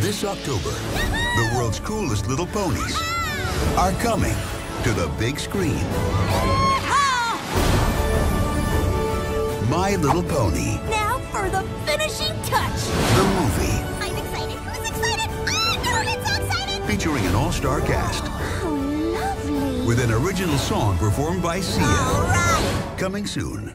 This October, the world's coolest little ponies are coming to the big screen. My Little Pony, Now for the finishing touch. the movie, I'm excited. Who's excited? Ah, I'm so excited. featuring an all-star cast How lovely. with an original song performed by Sia. All right. Coming soon.